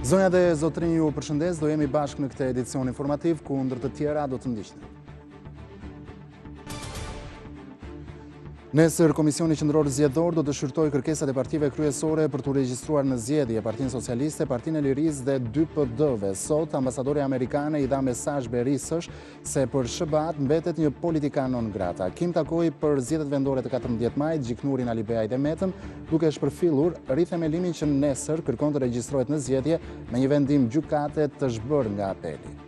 Zonja dhe zotërinj ju përshëndes, do jemi bashkë në këtë edicion informativ, ku ndër të tjera do të ndiqni. Nesër, Komisioni Qendror Zgjedhor do të shqyrtojë kërkesat e partive kryesore për të regjistruar në zgjedhje Partinë Socialiste, Partinë e Lirisë dhe 2 PD-ve. Sot, ambasadorja amerikane i dha mesazh Berishës se për SHBA-të mbetet një politikan non grata. Kim takoi për zgjedhjet vendore të 14 majit Gjiknurin, Alibeajn dhe Metën, duke shpërfillur Rithemelimin që nesër kërkon të regjistrohet në zgjedhje me një vendim gjykate të zhbërë nga Apeli.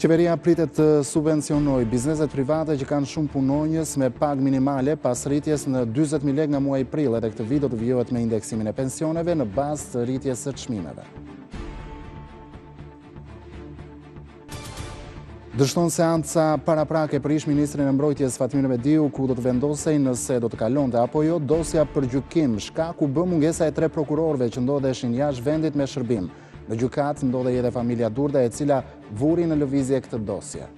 Qeveria pritet të subvencionojë bizneset private që kanë shumë punonjës me pagë minimale pas rritjes në 40.000 lekë nga muaji prill. Edhe këtë vit do të vijohet me indeksimin e pensioneve në bazë të rritjes së çmimeve. Dështon seanca paraprake për ish ministrin e mbrojtjes Fatmir Mediu, ku do të vendosej nëse do të kalonte apo jo dosja për gjykim. Shkak u bë mungesa e tre prokurorëve që ndodheshin jashtë vendit me shërbim. Në gjykatë ndodhej edhe familja Durdaj e cila vuri në lëvizje këtë dosje.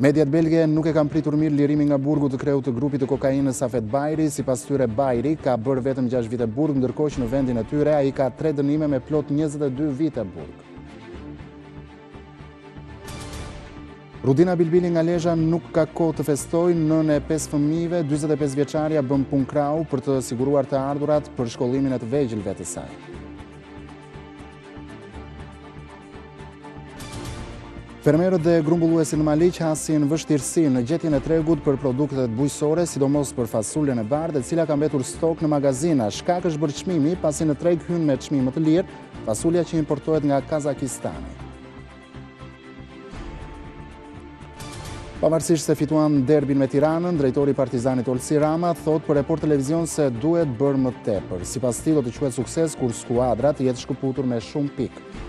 Mediat belge nuk e kanë pritur mirë lirimin nga burgu të kreut të grupit të kokainës Safet Bajri, sipas tyre Bajri ka bërë vetëm 6 vite burg, ndërkohë që në vendin e tyre ai ka 3 dënime me plot 22 vite burg. Rudina Bilbili nga Lezha nuk ka kohë të festojë. Nënë e 5 fëmijëve, 45 vjeçarja bën punë krahu për të siguruar të ardurat për shkollimin e të vegjëlve të saj. Fermerët dhe grumbulluesit në Maliq hasin vështirësi në gjetjen e tregut për produktet bujqësore, sidomos për fasulën e bardhë, e cila ka mbetur stok në magazina. Shkak është bërë çmimi, pasi në treg hyn me çmim më të lirë, fasulja që importohet nga Kazakistani. Pavarësisht se fituan derbin me Tiranën, drejtori i Partizanit Olsi Rama thotë për Report Televizion se duhet bërë më tepër. Sipas tij do të quhet sukses kur skuadra të jetë shkëputur me shumë pikë.